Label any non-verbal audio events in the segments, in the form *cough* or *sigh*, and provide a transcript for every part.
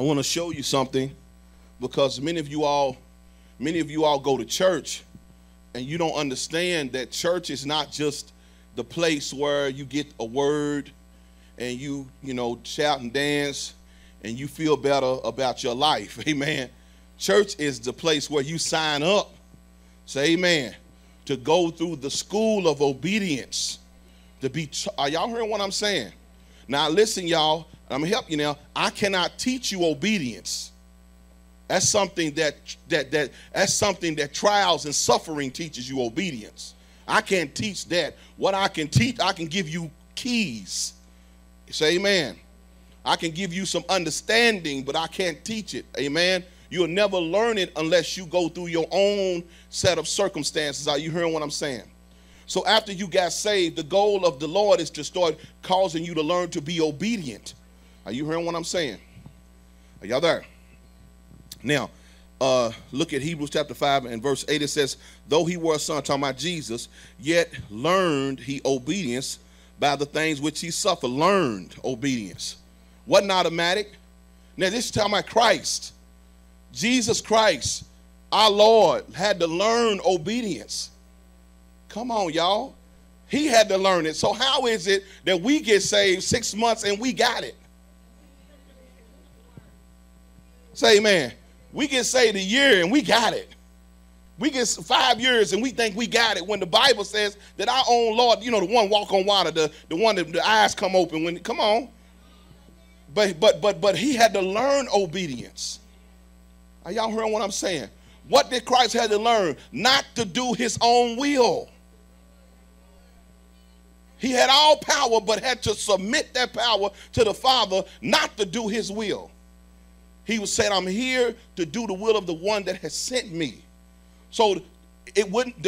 I want to show you something because many of you all, many of you all go to church and you don't understand that church is not just the place where you get a word and you, you know, shout and dance and you feel better about your life. *laughs* Amen. Church is the place where you sign up. Say amen. To go through the school of obedience. To be are y'all hearing what I'm saying? Now listen, y'all. I'm gonna help you now. I cannot teach you obedience. That's something that that that that's something that trials and suffering teaches you obedience. I can't teach that. What I can teach, I can give you keys. Say amen. I can give you some understanding, but I can't teach it. Amen. You'll never learn it unless you go through your own set of circumstances. Are you hearing what I'm saying? So after you got saved, the goal of the Lord is to start causing you to learn to be obedient. Are you hearing what I'm saying? Are y'all there? Now, uh, look at Hebrews chapter 5 and verse 8. It says, Though he were a son, talking about Jesus, yet learned he obedience by the things which he suffered. Learned obedience. Wasn't automatic. Now, this is talking about Christ. Jesus Christ, our Lord, had to learn obedience. Come on, y'all. He had to learn it. So, how is it that we get saved six months and we got it? Say amen. We get saved a year and we got it. We get five years and we think we got it when the Bible says that our own Lord, you know, the one walk on water, the, the one that the eyes come open when come on. But but but but he had to learn obedience. Are y'all hearing what I'm saying? What did Christ had to learn? Not to do his own will. He had all power, but had to submit that power to the Father, not to do his will. He was saying, I'm here to do the will of the one that has sent me. So it wouldn't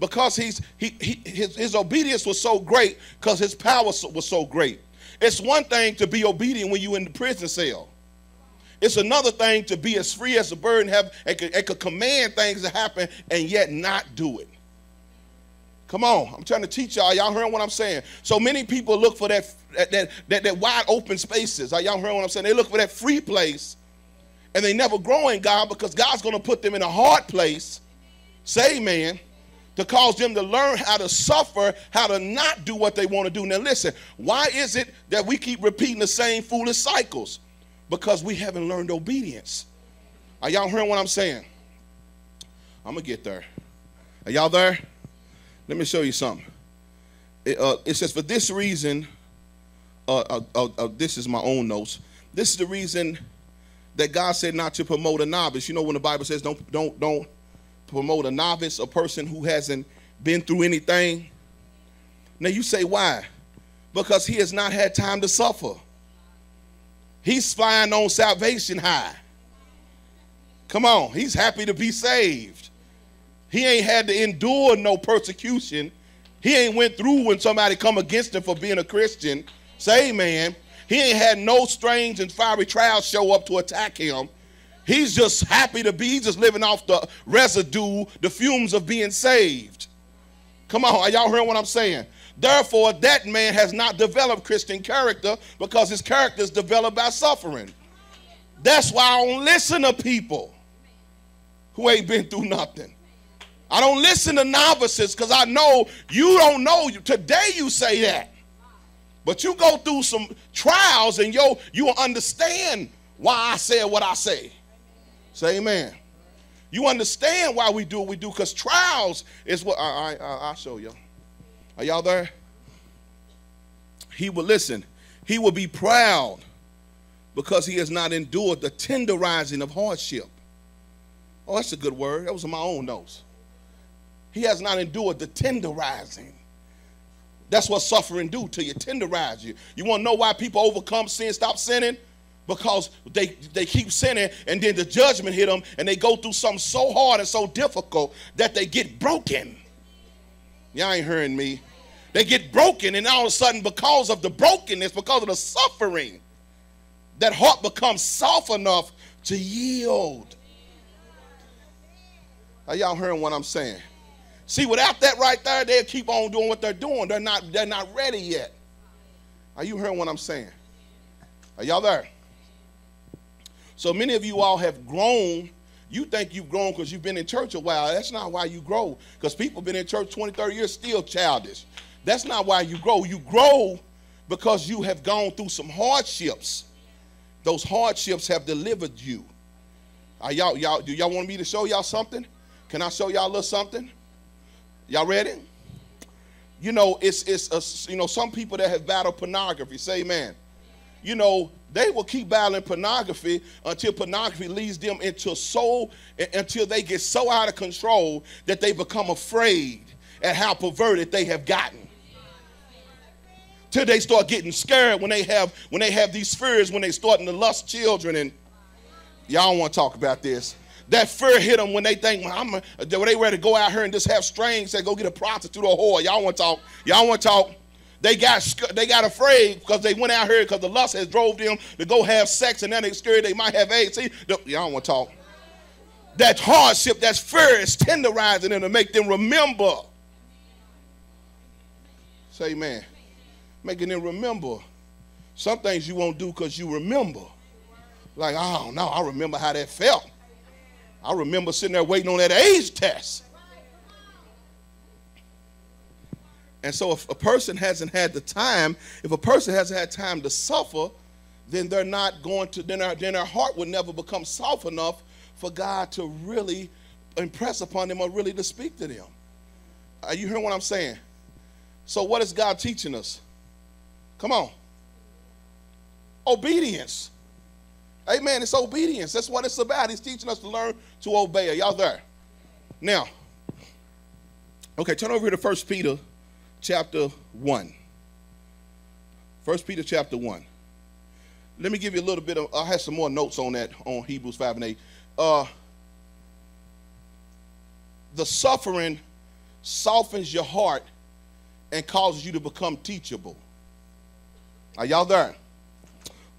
because he's he, he his, his obedience was so great because his power was so great. It's one thing to be obedient when you're in the prison cell. It's another thing to be as free as a bird and have and could, and could command things to happen and yet not do it. Come on, I'm trying to teach y'all. Y'all hearing what I'm saying? So many people look for that that that, that, that wide open spaces. Are y'all hearing what I'm saying? They look for that free place, and they never grow in God because God's going to put them in a hard place. Say, amen to cause them to learn how to suffer, how to not do what they want to do. Now, listen, why is it that we keep repeating the same foolish cycles? Because we haven't learned obedience. Are y'all hearing what I'm saying? I'm going to get there. Are y'all there? Let me show you something. It, uh, it says, for this reason, uh, uh, uh, uh this is my own notes. This is the reason that God said not to promote a novice. You know when the Bible says don't don't don't promote a novice, a person who hasn't been through anything. Now you say, why? Because he has not had time to suffer. He's flying on salvation high. Come on, he's happy to be saved. He ain't had to endure no persecution. He ain't went through when somebody come against him for being a Christian. Say amen. He ain't had no strange and fiery trials show up to attack him. He's just happy to be, he's just living off the residue, the fumes of being saved. Come on, are y'all hearing what I'm saying? Therefore, that man has not developed Christian character because his character is developed by suffering. That's why I don't listen to people who ain't been through nothing. I don't listen to novices because I know you don't know. Today you say that. But you go through some trials and yo, you will understand why I said what I say. Say amen. You understand why we do what we do because trials is what I, I, I'll show you. Are y'all there? He will listen. He will be proud because he has not endured the tenderizing of hardship. Oh, that's a good word. That was in my own notes. He has not endured the tenderizing. That's what suffering do to you, tenderize you. You want to know why people overcome sin, stop sinning? because they, they keep sinning and then the judgment hit them and they go through something so hard and so difficult that they get broken. Y'all ain't hearing me. They get broken and all of a sudden because of the brokenness, because of the suffering, that heart becomes soft enough to yield. Are y'all hearing what I'm saying? See, without that right there, they'll keep on doing what they're doing. They're not, they're not ready yet. Are you hearing what I'm saying? Are y'all there? So many of you all have grown. You think you've grown because you've been in church a while. That's not why you grow. Because people been in church 20, 30 years still childish. That's not why you grow. You grow because you have gone through some hardships. Those hardships have delivered you. Are y'all, y'all, do y'all want me to show y'all something? Can I show y'all a little something? Y'all ready? You know, it's it's a, you know some people that have battled pornography. Say, man. You know, they will keep battling pornography until pornography leads them into so until they get so out of control that they become afraid at how perverted they have gotten till they start getting scared when they have when they have these fears when they starting to lust children and y'all want to talk about this that fear hit them when they think well, I'm a, they ready to go out here and just have strings say go get a prostitute or a whore y'all want to talk y'all want to talk they got they got afraid because they went out here because the lust has drove them to go have sex and then they scared they might have AIDS. See, y'all want to talk. That hardship, that fear is tenderizing them to make them remember. Say, man, making them remember. Some things you won't do because you remember. Like, oh no, I remember how that felt. I remember sitting there waiting on that AIDS test. And so if a person hasn't had the time, if a person hasn't had time to suffer, then they're not going to, then, then their heart will never become soft enough for God to really impress upon them or really to speak to them. Are you hearing what I'm saying? So what is God teaching us? Come on. Obedience. Amen. It's obedience. That's what it's about. He's teaching us to learn to obey. Are y'all there? Now, okay, turn over here to First Peter chapter 1. 1 Peter chapter 1. Let me give you a little bit of, I have some more notes on that on Hebrews 5 and 8. Uh, the suffering softens your heart and causes you to become teachable. Are y'all there?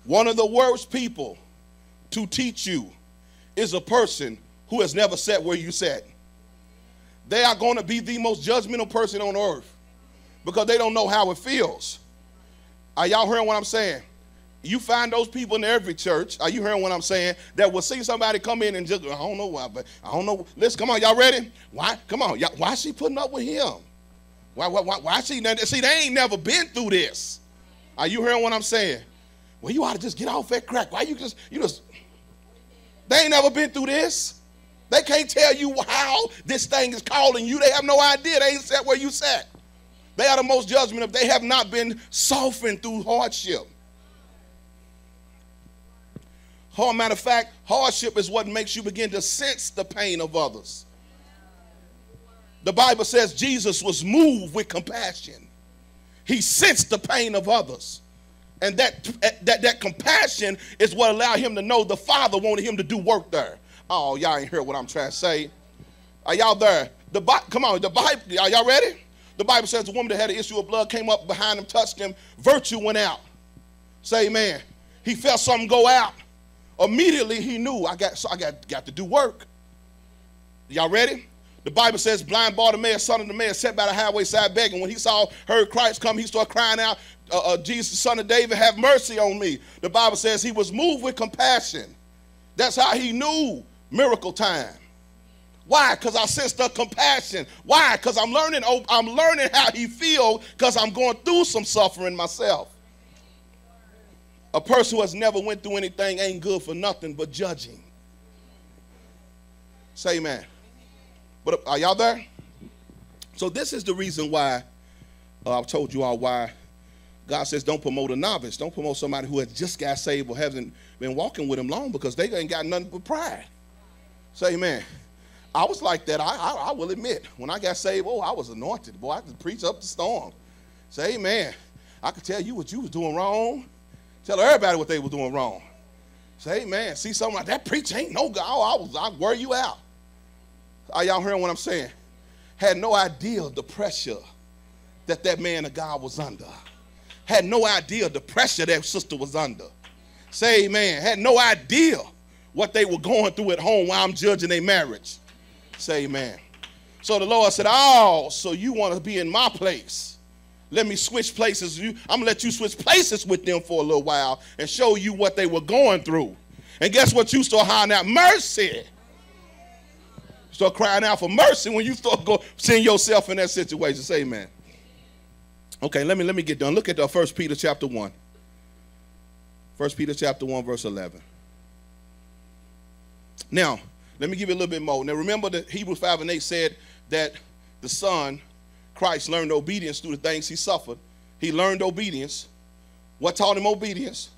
One of the worst people to teach you is a person who has never sat where you sat. They are going to be the most judgmental person on earth because they don't know how it feels. Are y'all hearing what I'm saying? You find those people in every church. Are you hearing what I'm saying? That will see somebody come in and just, I don't know why, but I don't know. Listen, come on, y'all ready? Why? Come on, y'all, why is she putting up with him? Why, why, why, why she? See, they ain't never been through this. Are you hearing what I'm saying? Well, you ought to just get off that crack. Why you just, you just, they ain't never been through this. They can't tell you how this thing is calling you. They have no idea. They ain't sat where you sat. They are the most judgment if they have not been softened through hardship. Hard matter of fact, hardship is what makes you begin to sense the pain of others. The Bible says Jesus was moved with compassion. He sensed the pain of others. And that, eh, that, that compassion is what allowed him to know the Father wanted him to do work there. Oh, y'all ain't hear what I'm trying to say. Are y'all there? The come on, the Bible, are y'all ready? The Bible says the woman that had an issue of blood came up behind him, touched him, virtue went out. Say amen. He felt something go out. Immediately he knew I got so I got, got to do work. Y'all ready? The Bible says blind Bartimaeus, son of the man, sat by the highway side begging. When he saw, heard Christ come, he started crying out, uh, uh, Jesus, son of David, have mercy on me. The Bible says he was moved with compassion. That's how he knew miracle time. Why? Because I sense the compassion. Why? Because I'm learning. Oh, I'm learning how he feels because I'm going through some suffering myself. A person who has never went through anything ain't good for nothing but judging. Say amen. But are y'all there? So this is the reason why uh, I've told you all why God says don't promote a novice. Don't promote somebody who has just got saved or hasn't been walking with him long because they ain't got nothing but pride. Say amen. I was like that. I, I, I, will admit, when I got saved, oh, I was anointed. Boy, I could preach up the storm. Say, man, I could tell you what you was doing wrong. Tell everybody what they were doing wrong. Say, man, see something like that preach ain't no God. I was, I wear you out. Are y'all hearing what I'm saying? Had no idea the pressure that that man of God was under. Had no idea the pressure that sister was under. Say, man, had no idea what they were going through at home while I'm judging their marriage. Say amen. So the Lord said, Oh, so you want to be in my place. Let me switch places. I'm going to let you switch places with them for a little while and show you what they were going through. And guess what? You start hollering out mercy. Start crying out for mercy when you start seeing yourself in that situation. Say amen. Okay, let me let me get done. Look at the First Peter chapter 1. First Peter chapter 1, verse 11. Now, let me give you a little bit more. Now remember that Hebrews 5 and 8 said that the Son, Christ, learned obedience through the things he suffered. He learned obedience. What taught him obedience?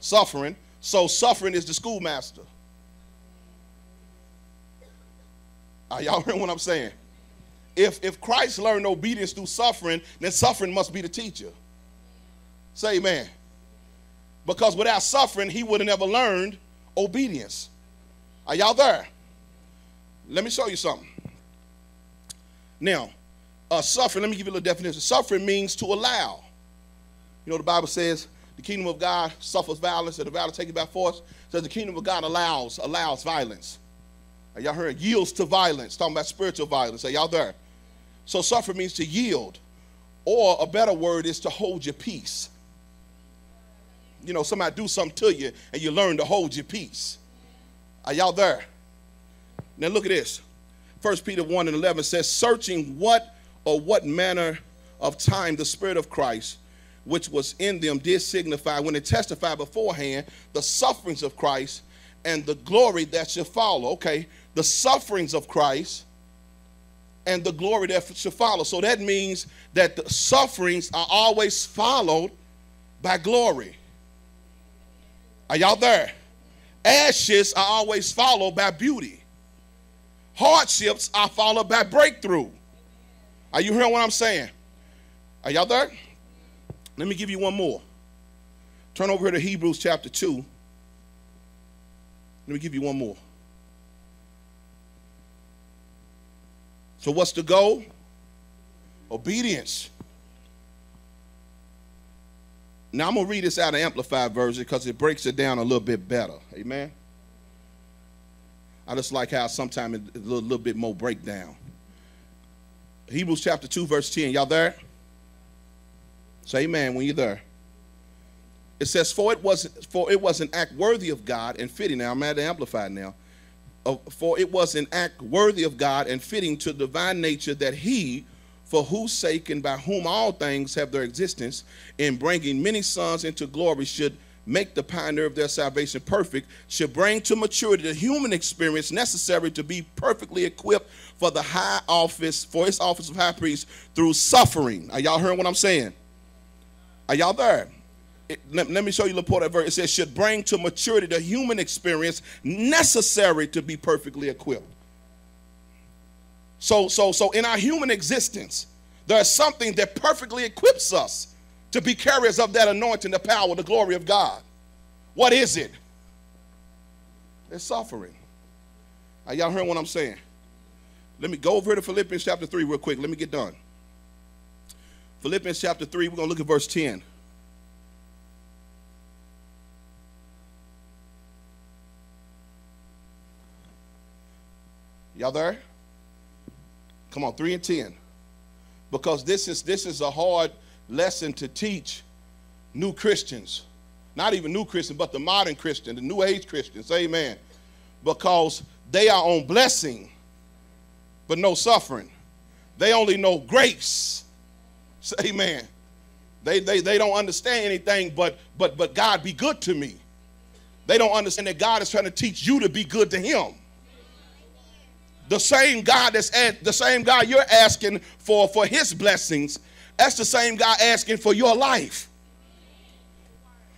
Suffering. So suffering is the schoolmaster. Are y'all *laughs* hearing what I'm saying? If, if Christ learned obedience through suffering, then suffering must be the teacher. Say amen. Because without suffering, he would have never learned obedience. Are y'all there? Let me show you something. Now, uh, suffering, let me give you a little definition. Suffering means to allow. You know, the Bible says the kingdom of God suffers violence, and the violence taken by force. It says the kingdom of God allows, allows violence. Are y'all heard? Yields to violence. Talking about spiritual violence. Are y'all there? So suffer means to yield. Or a better word is to hold your peace. You know, somebody do something to you and you learn to hold your peace. Are y'all there? Now look at this. First Peter 1 and 11 says, searching what or what manner of time the Spirit of Christ, which was in them, did signify when it testified beforehand the sufferings of Christ and the glory that should follow. Okay, the sufferings of Christ and the glory that should follow. So that means that the sufferings are always followed by glory. Are y'all there? Ashes are always followed by beauty. Hardships are followed by breakthrough. Are you hearing what I'm saying? Are y'all there? Let me give you one more. Turn over here to Hebrews chapter 2. Let me give you one more. So, what's the goal? Obedience. Now, I'm going to read this out of Amplified version because it breaks it down a little bit better. Amen. I just like how sometimes it's a little, little bit more breakdown. Hebrews chapter 2, verse 10. Y'all there? Say amen when you're there. It says, For it was for it was an act worthy of God and fitting. Now I'm at the amplified now for it was an act worthy of God and fitting to divine nature that he, for whose sake and by whom all things have their existence, in bringing many sons into glory, should make the pioneer of their salvation perfect, should bring to maturity the human experience necessary to be perfectly equipped for the high office, for his office of high priest through suffering. Are y'all hearing what I'm saying? Are y'all there? It, let, let, me show you of verse. It says, should bring to maturity the human experience necessary to be perfectly equipped. So, so, so in our human existence, there's something that perfectly equips us to be carriers of that anointing, the power, the glory of God. What is it? It's suffering. Are y'all hearing what I'm saying? Let me go over to Philippians chapter 3 real quick. Let me get done. Philippians chapter 3, we're going to look at verse 10. Y'all there? Come on, three and ten. Because this is this is a hard lesson to teach new Christians. Not even new Christians, but the modern Christian, the new age Christians. Amen. Because they are on blessing, but no suffering. They only know grace. *laughs* Amen. They, they, they don't understand anything but, but, but God be good to me. They don't understand that God is trying to teach you to be good to him the same God that's at, the same God you're asking for for his blessings, that's the same God asking for your life.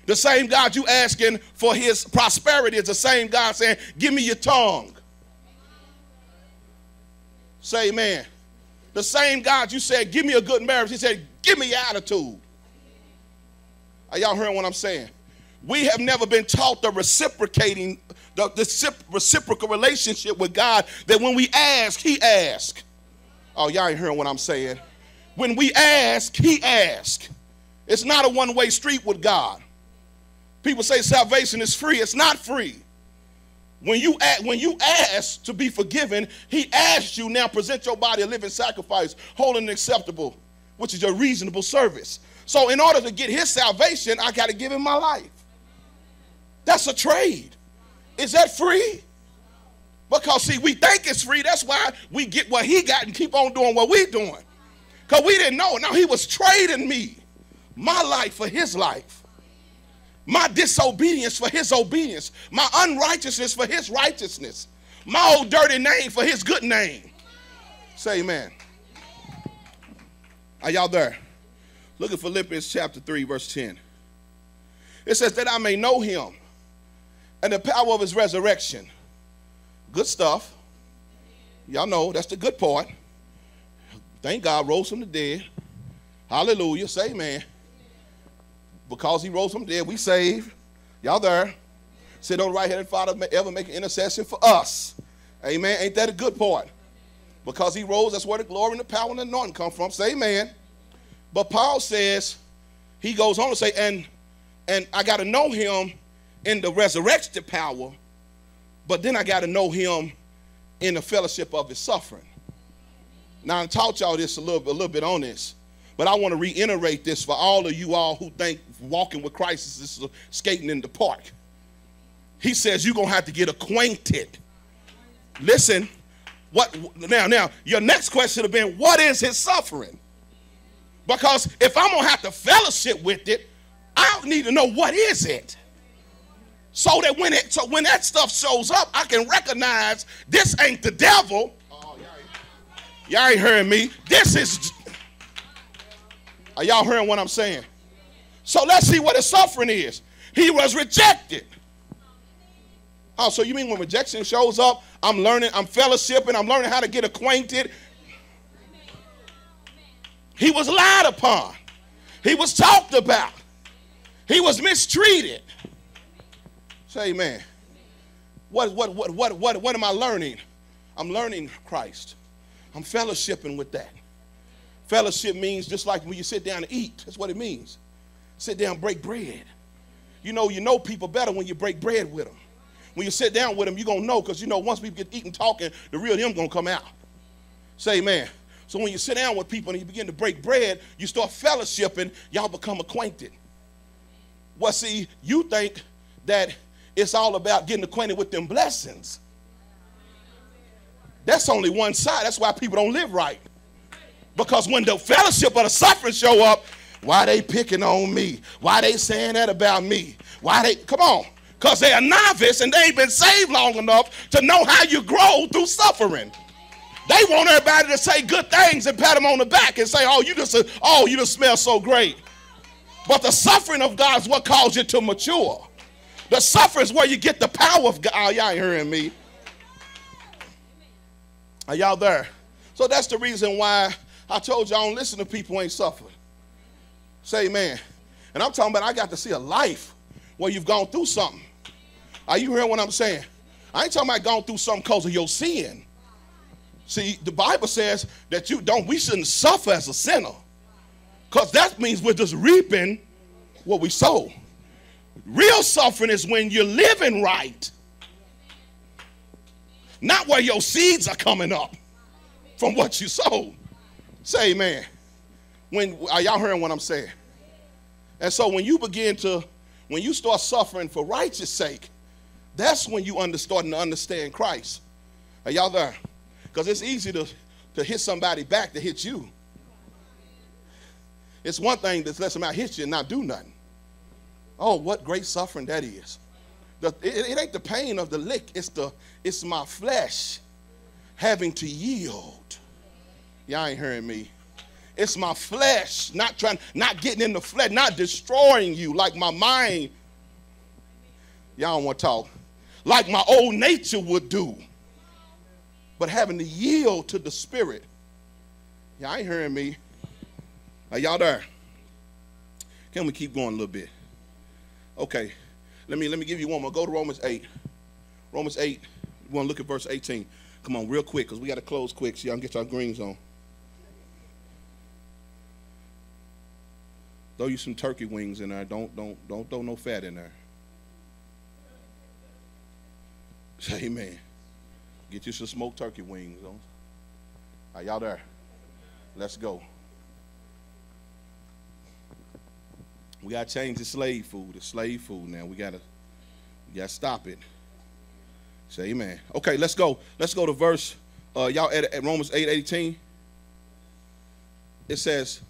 The same God you asking for his prosperity is the same God saying, Give me your tongue. Say amen. The same God you said, Give me a good marriage, he said, Give me your attitude. Are y'all hearing what I'm saying? We have never been taught the reciprocating the, the reciprocal relationship with God that when we ask, He asks. Oh, y'all ain't hearing what I'm saying. When we ask, He asks. It's not a one way street with God. People say salvation is free. It's not free. When you, ask, when you ask to be forgiven, He asks you now present your body a living sacrifice, holy and acceptable, which is your reasonable service. So, in order to get His salvation, I got to give Him my life. That's a trade. Is that free? Because see, we think it's free. That's why we get what he got and keep on doing what we're doing. Because we didn't know. Now he was trading me, my life for his life. My disobedience for his obedience. My unrighteousness for his righteousness. My old dirty name for his good name. Say amen. Are y'all there? Look at Philippians chapter 3, verse 10. It says, That I may know him and the power of his resurrection. Good stuff. Y'all know that's the good part. Thank God rose from the dead. Hallelujah. Say amen. Because he rose from the dead, we saved. Y'all there? Sit on the right hand Father ever make an intercession for us. Amen. Ain't that a good part? Because he rose, that's where the glory and the power and the anointing come from. Say amen. But Paul says, he goes on to say, and and I got to know him in the resurrection power, but then I got to know him in the fellowship of his suffering. Now I taught y'all this a little, a little bit on this, but I want to reiterate this for all of you all who think walking with Christ is skating in the park. He says you're gonna have to get acquainted. Listen, what now? Now your next question have been, what is his suffering? Because if I'm gonna have to fellowship with it, I don't need to know what is it. So that when it so when that stuff shows up, I can recognize this ain't the devil. Y'all ain't hearing me. This is Are y'all hearing what I'm saying? So let's see what his suffering is. He was rejected. Oh, so you mean when rejection shows up, I'm learning, I'm fellowshipping, I'm learning how to get acquainted. He was lied upon. He was talked about. He was mistreated. Say amen. What, what, what, what, what, what am I learning? I'm learning Christ. I'm fellowshipping with that. Fellowship means just like when you sit down and eat. That's what it means. Sit down, break bread. You know, you know people better when you break bread with them. When you sit down with them, you're going to know because you know once people get eating, talking, the real them going to come out. Say amen. So when you sit down with people and you begin to break bread, you start fellowshipping, y'all become acquainted. Well, see, you think that it's all about getting acquainted with them blessings. That's only one side. That's why people don't live right. Because when the fellowship of the suffering show up, why they picking on me? Why they saying that about me? Why they come on? Because they're a novice and they ain't been saved long enough to know how you grow through suffering. They want everybody to say good things and pat them on the back and say, "Oh, you just, oh, you just smell so great." But the suffering of God is what calls you to mature. The suffering is where you get the power of God. Oh, y'all ain't hearing me. Are y'all there? So that's the reason why I told you I don't listen to people who ain't suffering. Say amen. And I'm talking about I got to see a life where you've gone through something. Are you hearing what I'm saying? I ain't talking about going through something because of your sin. See, the Bible says that you don't, we shouldn't suffer as a sinner. Because that means we're just reaping what we sow. Real suffering is when you're living right, not where your seeds are coming up from what you sowed. Say amen. When are y'all hearing what I'm saying? And so when you begin to, when you start suffering for righteous sake, that's when you under, starting to understand Christ. Are y'all there? Because it's easy to, to hit somebody back to hit you. It's one thing to let somebody hit you and not do nothing. Oh, what great suffering that is. The, it, it ain't the pain of the lick, it's, the, it's my flesh having to yield. Y'all ain't hearing me. It's my flesh, not trying, not getting in the flesh, not destroying you like my mind. Y'all don't want to talk. Like my old nature would do. But having to yield to the spirit. Y'all ain't hearing me. Are y'all there? Can we keep going a little bit? Okay. Let me let me give you one more. Go to Romans 8. Romans 8. We want to look at verse 18. Come on, real quick, because we got to close quick so y'all can get your greens on. Throw you some turkey wings in there. Don't don't don't throw no fat in there. Say *laughs* Amen. Get you some smoked turkey wings. Are y'all there? Let's go. We gotta change the slave food. The slave food now. We gotta we gotta stop it. Say amen. Okay, let's go. Let's go to verse, uh, y'all at, at Romans 8 18. It says,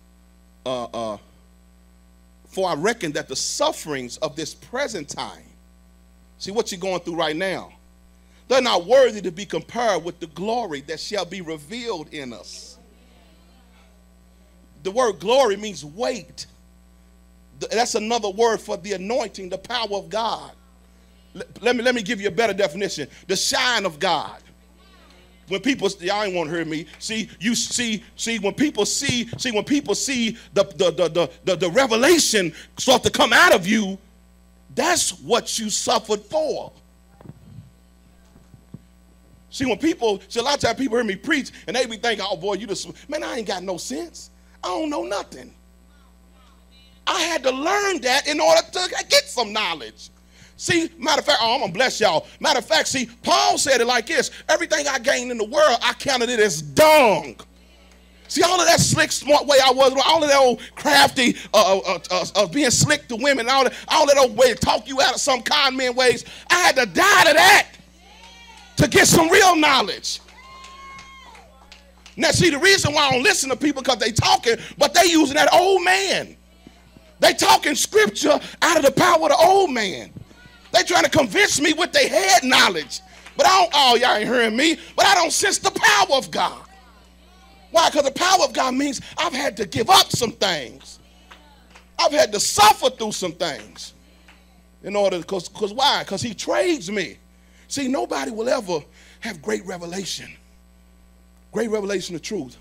uh, uh, For I reckon that the sufferings of this present time, see what you're going through right now, they're not worthy to be compared with the glory that shall be revealed in us. The word glory means weight. That's another word for the anointing, the power of God. Let me, let me give you a better definition the shine of God. When people, y'all ain't want to hear me. See, you see, see, when people see, see, when people see the, the, the, the, the, revelation start to come out of you, that's what you suffered for. See, when people, see, a lot of times people hear me preach and they be thinking, oh boy, you just, man, I ain't got no sense. I don't know nothing. I had to learn that in order to get some knowledge. See, matter of fact, oh, I'm gonna bless y'all. Matter of fact, see, Paul said it like this everything I gained in the world, I counted it as dung. See, all of that slick, smart way I was, all of that old crafty, uh, uh, uh, uh, being slick to women, all that, all that old way to talk you out of some con man ways, I had to die to that to get some real knowledge. Now, see, the reason why I don't listen to people because they talking, but they using that old man. They talking scripture out of the power of the old man. They trying to convince me with their head knowledge. But I don't, oh, y'all ain't hearing me, but I don't sense the power of God. Why? Because the power of God means I've had to give up some things. I've had to suffer through some things. In order, because why? Because he trades me. See, nobody will ever have great revelation, great revelation of truth,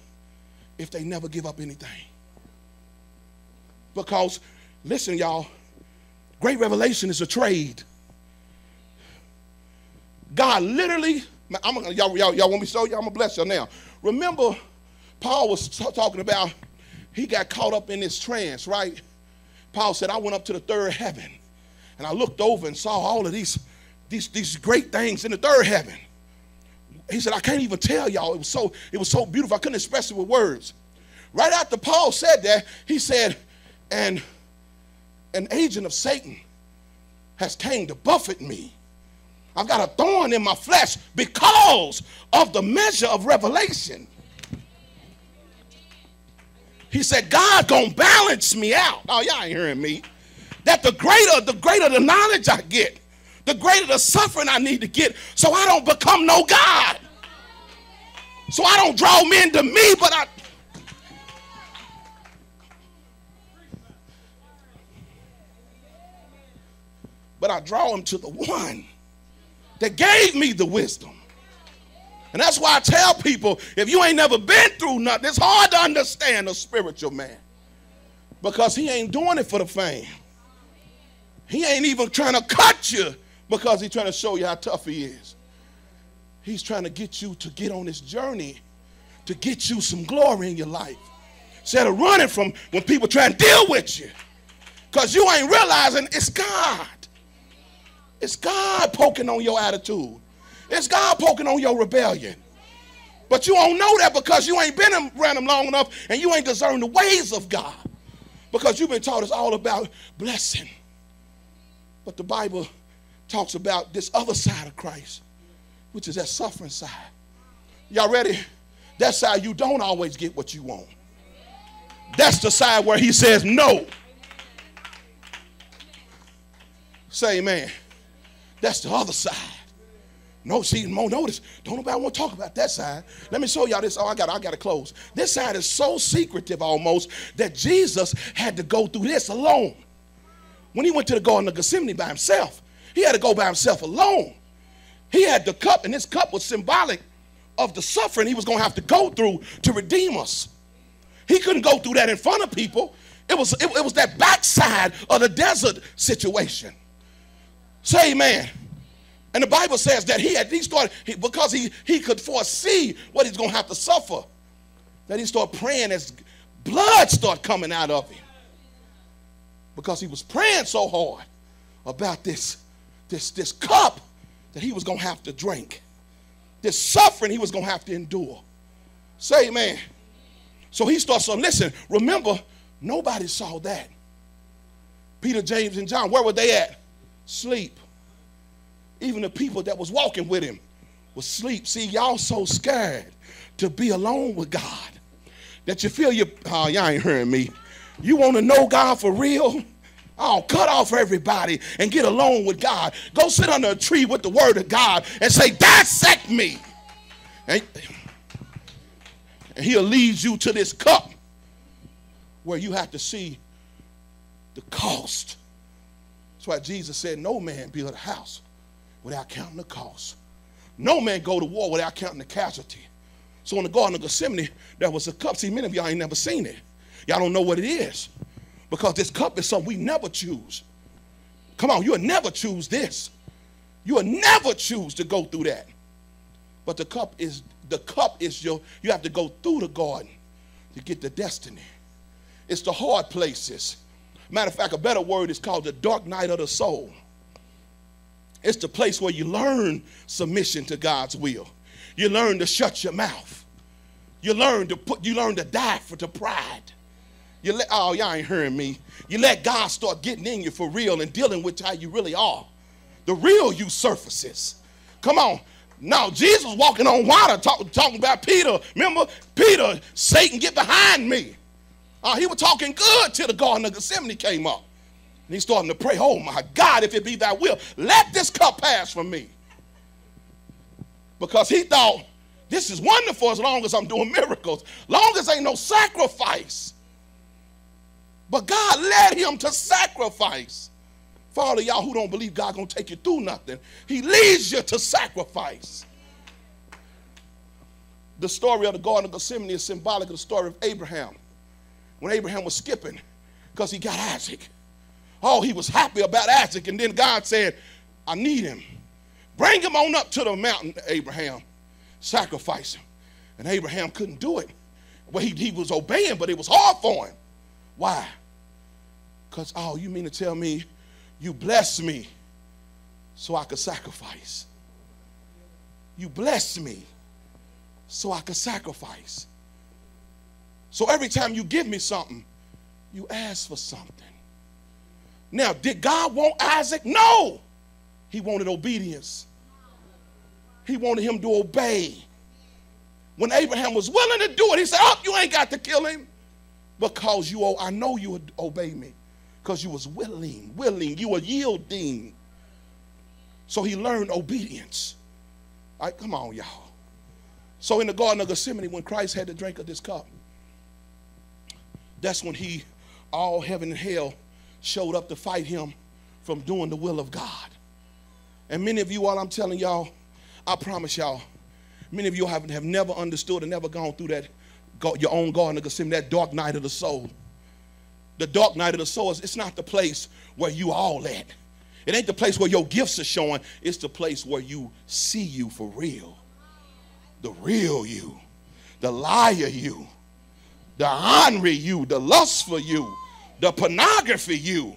if they never give up anything. Because, listen, y'all, great revelation is a trade. God literally, I'm y'all, y'all, y'all want me to show you? I'm gonna bless y'all now. Remember, Paul was talking about he got caught up in this trance, right? Paul said, I went up to the third heaven and I looked over and saw all of these, these, these great things in the third heaven. He said, I can't even tell y'all. It was so, it was so beautiful. I couldn't express it with words. Right after Paul said that, he said, and an agent of Satan has came to buffet me I've got a thorn in my flesh because of the measure of revelation. He said, God gonna balance me out. Oh, y'all ain't hearing me. That the greater, the greater the knowledge I get, the greater the suffering I need to get, so I don't become no God. So I don't draw men to me, but I but I draw them to the one that gave me the wisdom. And that's why I tell people if you ain't never been through nothing, it's hard to understand a spiritual man because he ain't doing it for the fame. He ain't even trying to cut you because he's trying to show you how tough he is. He's trying to get you to get on this journey to get you some glory in your life. Instead of running from when people try to deal with you because you ain't realizing it's God. It's God poking on your attitude. It's God poking on your rebellion. But you don't know that because you ain't been around him long enough and you ain't discerned the ways of God. Because you've been taught it's all about blessing. But the Bible talks about this other side of Christ, which is that suffering side. Y'all ready? That side you don't always get what you want. That's the side where he says no. Say amen. That's the other side. No, see, more notice. Don't nobody want to talk about that side. Let me show y'all this. Oh, I got, I got to close. This side is so secretive almost that Jesus had to go through this alone. When he went to the Garden of Gethsemane by himself, he had to go by himself alone. He had the cup, and this cup was symbolic of the suffering he was going to have to go through to redeem us. He couldn't go through that in front of people. It was, it, it was that backside of the desert situation. Say amen. And the Bible says that he at he started he, because he he could foresee what he's gonna have to suffer. That he started praying as blood started coming out of him. Because he was praying so hard about this, this, this cup that he was gonna have to drink. This suffering he was gonna have to endure. Say amen. So he starts saying, listen, remember, nobody saw that. Peter, James, and John, where were they at? Sleep. even the people that was walking with him was sleep. See, y'all so scared to be alone with God that you feel you, oh, y'all ain't hearing me. You want to know God for real? Oh, cut off everybody and get alone with God. Go sit under a tree with the word of God and say, dissect me. And, and he'll lead you to this cup where you have to see the cost. That's why Jesus said, No man build a house without counting the cost. No man go to war without counting the casualty. So in the Garden of Gethsemane, there was a cup. See, many of y'all ain't never seen it. Y'all don't know what it is. Because this cup is something we never choose. Come on, you'll never choose this. You'll never choose to go through that. But the cup is the cup is your you have to go through the garden to get the destiny. It's the hard places. Matter of fact, a better word is called the dark night of the soul. It's the place where you learn submission to God's will. You learn to shut your mouth. You learn to put you learn to die for the pride. You let oh y'all ain't hearing me. You let God start getting in you for real and dealing with how you really are. The real you surfaces. Come on. Now Jesus walking on water talk, talking about Peter. Remember Peter, Satan get behind me. Uh, he was talking good till the Garden of Gethsemane came up. And he's starting to pray, oh my God, if it be thy will, let this cup pass from me. Because he thought, this is wonderful as long as I'm doing miracles, long as ain't no sacrifice. But God led him to sacrifice. For all of y'all who don't believe God gonna take you through nothing, he leads you to sacrifice. The story of the Garden of Gethsemane is symbolic of the story of Abraham. When Abraham was skipping because he got Isaac. Oh, he was happy about Isaac. And then God said, I need him. Bring him on up to the mountain, Abraham. Sacrifice him. And Abraham couldn't do it. Well, he, he was obeying, but it was hard for him. Why? Because, oh, you mean to tell me you bless me so I could sacrifice? You bless me so I could sacrifice. So every time you give me something, you ask for something. Now, did God want Isaac? No. He wanted obedience. He wanted him to obey. When Abraham was willing to do it, he said, Oh, you ain't got to kill him because you, I know you would obey me because you was willing, willing, you were yielding. So he learned obedience. All right, come on, y'all. So in the Garden of Gethsemane, when Christ had to drink of this cup, that's when he, all heaven and hell, showed up to fight him from doing the will of God. And many of you, while I'm telling y'all, I promise y'all, many of you have, have never understood and never gone through that your own garden of Gethsemane, that dark night of the soul. The dark night of the soul is it's not the place where you all at. It ain't the place where your gifts are showing. It's the place where you see you for real. The real you. The liar you. The ornery you. The lust for you. The pornography you.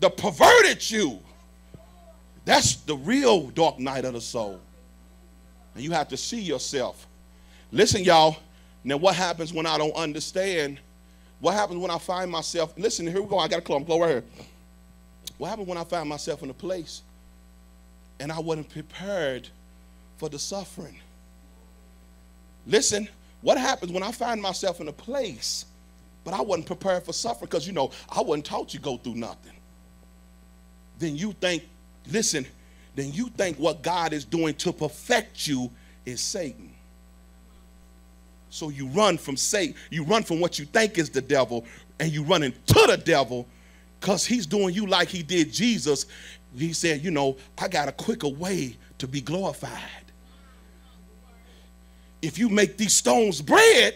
The perverted you. That's the real dark night of the soul. And you have to see yourself. Listen, y'all, now, what happens when I don't understand? What happens when I find myself? Listen, here we go. I got to close. I'm close right here. What happens when I find myself in a place and I wasn't prepared for the suffering? Listen, what happens when I find myself in a place, but I wasn't prepared for suffering? Because, you know, I wasn't taught you go through nothing. Then you think, listen, then you think what God is doing to perfect you is Satan. So you run from Satan. You run from what you think is the devil, and you run into the devil because he's doing you like he did Jesus. He said, You know, I got a quicker way to be glorified. If you make these stones bread,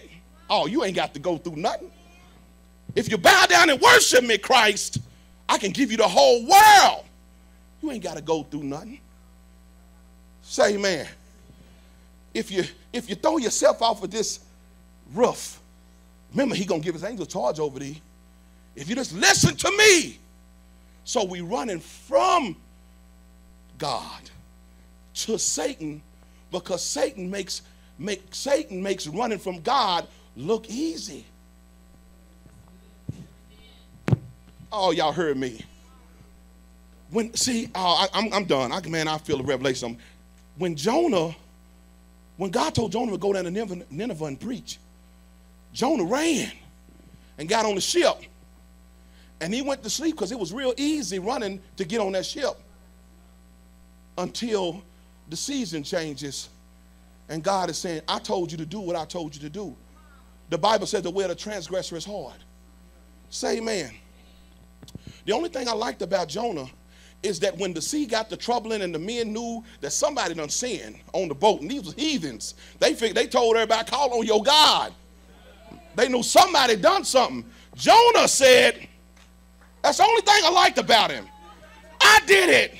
oh, you ain't got to go through nothing. If you bow down and worship me, Christ, I can give you the whole world. You ain't got to go through nothing. Say amen if you if you throw yourself off of this roof, remember he gonna give his angels charge over thee. If you just listen to me. So we running from God to Satan because Satan makes make Satan makes running from God look easy. Oh, y'all heard me. When see, uh, I, am I'm, I'm done. I, man, I feel the revelation. When Jonah, when God told Jonah to go down to Nineveh and preach, Jonah ran and got on the ship. And he went to sleep because it was real easy running to get on that ship until the season changes and God is saying, I told you to do what I told you to do. The Bible says the way of the transgressor is hard. Say amen. The only thing I liked about Jonah is that when the sea got to troubling and the men knew that somebody done sinned on the boat, and these were heathens, they figured, they told everybody, call on your God. They knew somebody done something. Jonah said, that's the only thing I liked about him. I did it.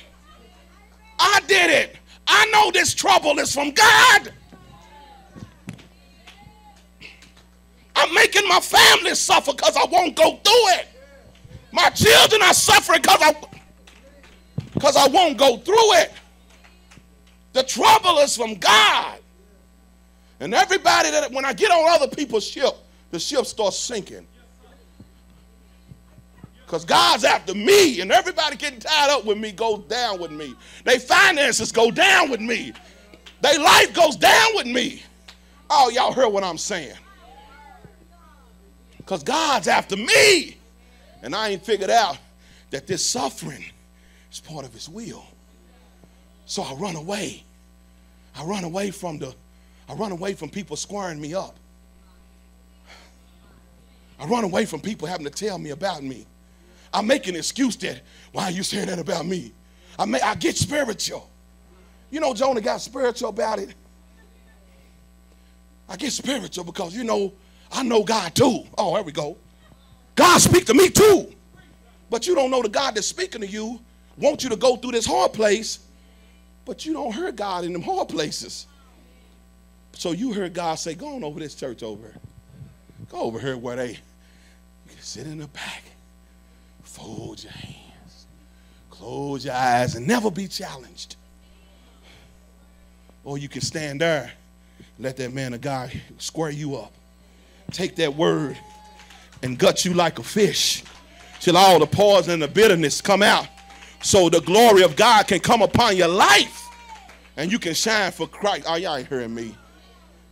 I did it. I know this trouble is from God. I'm making my family suffer because I won't go through it. My children are suffering because I because I won't go through it. The trouble is from God. And everybody that when I get on other people's ship, the ship starts sinking. Because God's after me, and everybody getting tied up with me goes down with me. Their finances go down with me. Their life goes down with me. Oh, y'all heard what I'm saying. Because God's after me. And I ain't figured out that this suffering is part of his will. So I run away. I run away from the, I run away from people squaring me up. I run away from people having to tell me about me. I make an excuse that, why are you saying that about me? I, may, I get spiritual. You know, Jonah got spiritual about it. I get spiritual because, you know, I know God too. Oh, there we go. God speak to me too. But you don't know the God that's speaking to you wants you to go through this hard place, but you don't hear God in them hard places. So you heard God say, go on over this church over. Go over here where they sit in the back Fold your hands, close your eyes, and never be challenged. Or you can stand there, let that man of God square you up. Take that word and gut you like a fish till all the poison and the bitterness come out so the glory of God can come upon your life and you can shine for Christ. Oh, y'all ain't hearing me.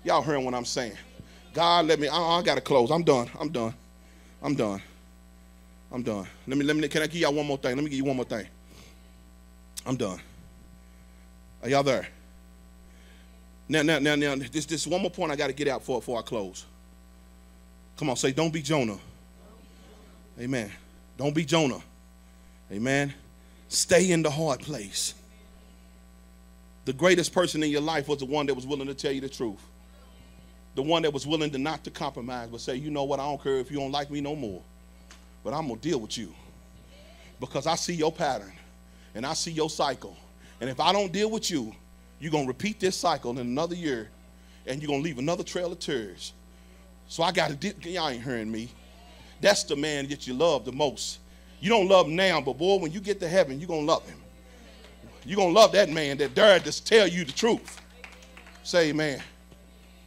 Y'all hearing what I'm saying. God, let me, I, I got to close. I'm done. I'm done. I'm done. I'm done. Let me, let me, can I give y'all one more thing? Let me give you one more thing. I'm done. Are y'all there? Now, now, now, now, this, this one more point I got to get out for before I close. Come on, say, don't be Jonah. Amen. Don't be Jonah. Amen. Stay in the hard place. The greatest person in your life was the one that was willing to tell you the truth. The one that was willing to not to compromise, but say, you know what, I don't care if you don't like me no more but I'm going to deal with you because I see your pattern and I see your cycle. And if I don't deal with you, you're going to repeat this cycle in another year and you're going to leave another trail of tears. So I got to, y'all ain't hearing me. That's the man that you love the most. You don't love him now, but boy, when you get to heaven, you're going to love him. You're going to love that man that dared to tell you the truth. Say amen.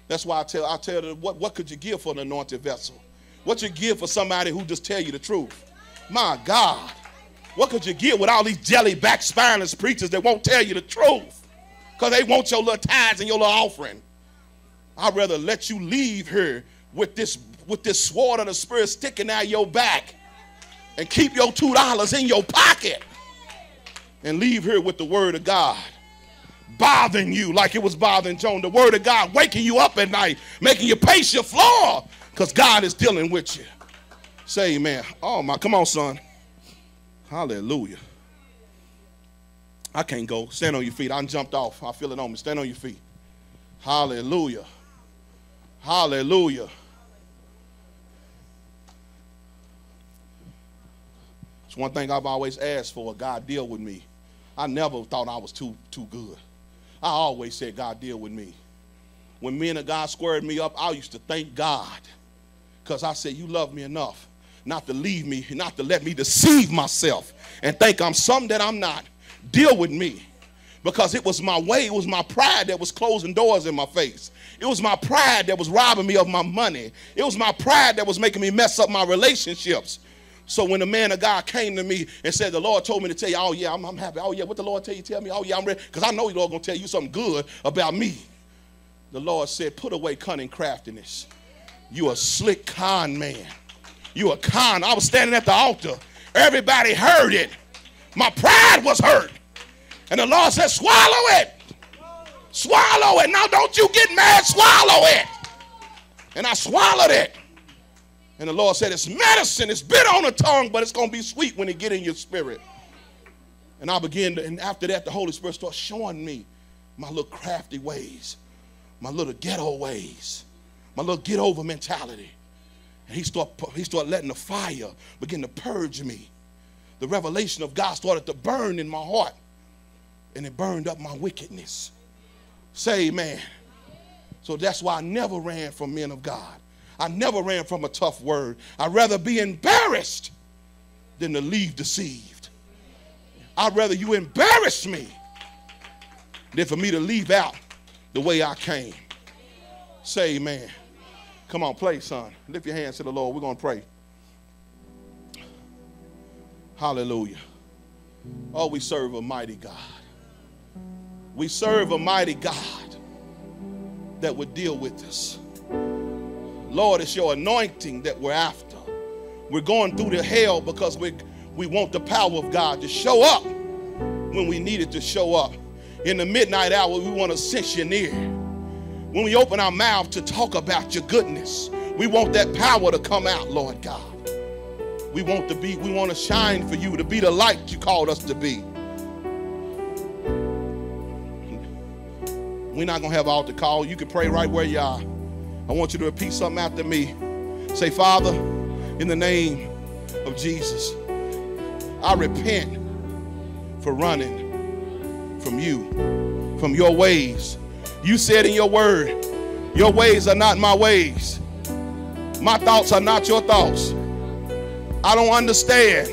That's why I tell, I tell them, what, what could you give for an anointed vessel? What you give for somebody who just tell you the truth? My God. What could you give with all these jelly back spineless preachers that won't tell you the truth? Because they want your little tithes and your little offering. I'd rather let you leave here with this with this sword of the spirit sticking out your back and keep your two dollars in your pocket and leave here with the word of God bothering you like it was bothering Jonah. The word of God waking you up at night, making you pace your floor because God is dealing with you. Say amen. Oh my, come on, son. Hallelujah. I can't go. Stand on your feet. I jumped off. I feel it on me. Stand on your feet. Hallelujah. Hallelujah. It's one thing I've always asked for. God deal with me. I never thought I was too too good. I always said God deal with me. When men of God squared me up, I used to thank God because I said, You love me enough not to leave me, not to let me deceive myself and think I'm something that I'm not. Deal with me. Because it was my way, it was my pride that was closing doors in my face. It was my pride that was robbing me of my money. It was my pride that was making me mess up my relationships. So when the man of God came to me and said, The Lord told me to tell you, oh yeah, I'm, I'm happy. Oh yeah, what the Lord tell you, tell me. Oh yeah, I'm ready. Because I know the Lord gonna tell you something good about me. The Lord said, Put away cunning craftiness. You a slick con man. You a con. I was standing at the altar. Everybody heard it. My pride was hurt. And the Lord said, Swallow it. Swallow it. Now don't you get mad, swallow it. And I swallowed it. And the Lord said, It's medicine. It's bitter on the tongue, but it's going to be sweet when it get in your spirit. And I began to, and after that, the Holy Spirit started showing me my little crafty ways, my little ghetto ways, my little get over mentality. And he started, he started letting the fire begin to purge me. The revelation of God started to burn in my heart, and it burned up my wickedness. Say amen. So that's why I never ran from men of God. I never ran from a tough word. I'd rather be embarrassed than to leave deceived. I'd rather you embarrass me than for me to leave out the way I came. Say amen. Come on, play, son. Lift your hands to the Lord. We're going to pray. Hallelujah. Oh, we serve a mighty God. We serve a mighty God that would deal with us. Lord, it's your anointing that we're after. We're going through the hell because we, we want the power of God to show up when we need it to show up. In the midnight hour, we want to sense you near. When we open our mouth to talk about your goodness, we want that power to come out, Lord God. We want to be, we want to shine for you, to be the light you called us to be. We're not going to have altar call. You can pray right where you are. I want you to repeat something after me. Say, Father, in the name of Jesus, I repent for running from you, from your ways. You said in your word, your ways are not my ways. My thoughts are not your thoughts. I don't understand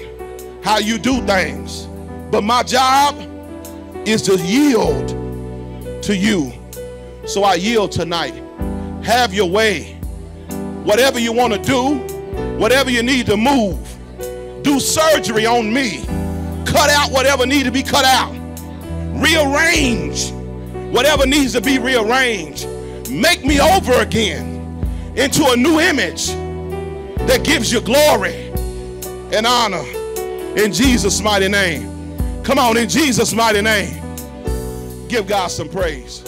how you do things, but my job is to yield to you. So I yield tonight have your way. Whatever you want to do, whatever you need to move, do surgery on me. Cut out whatever need to be cut out. Rearrange whatever needs to be rearranged. Make me over again into a new image that gives you glory and honor in Jesus' mighty name. Come on, in Jesus' mighty name. Give God some praise.